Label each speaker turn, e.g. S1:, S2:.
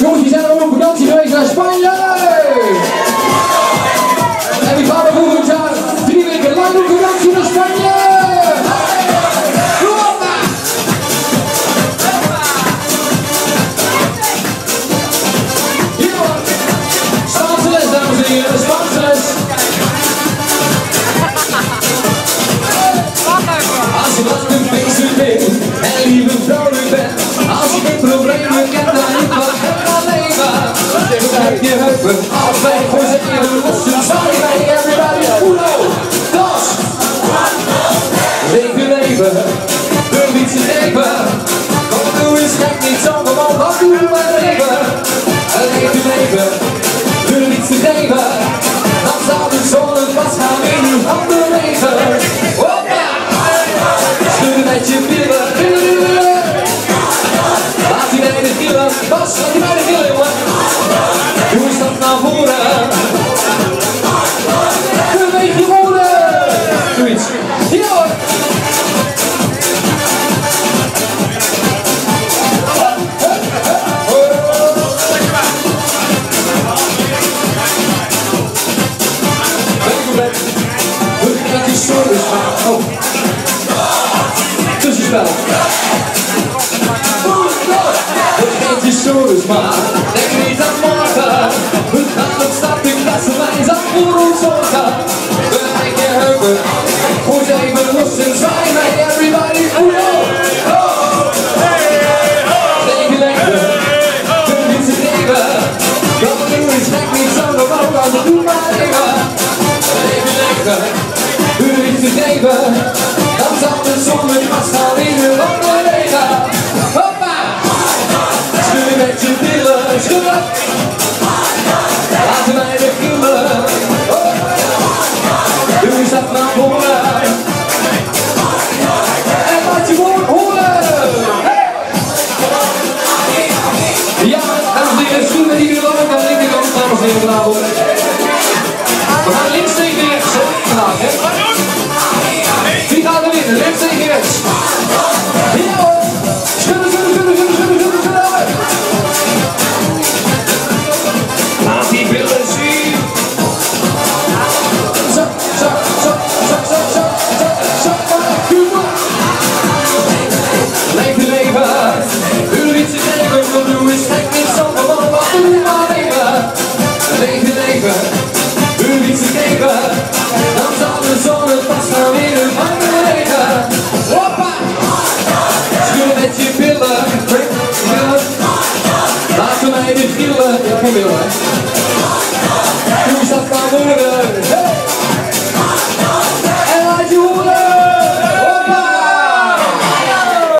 S1: Jongens, die zijn er op vakantie geweest naar Spanje. was een jongen? Hoe is dat naar voren? dat je! Doe hoor! Oh. Tussenspel. Shoulders maar. Denk niet aan morgen. We gaan op stap in klasse wijs aan voor ons zorgen. Bereik je heupen. Gooi even los en zwaai mij everybody. Oh yo. Leven leven. Doe niet te leven. Dat doe is gek niet zo gewoon als doe maar even. Leven leven. Doe niet te geven. Met de gillen. Doe. En laat je woord horen. Ja, en schoenen die weer lopen linkerkant, dames en vanavond. Laat ze mij de gielen. Ja, kom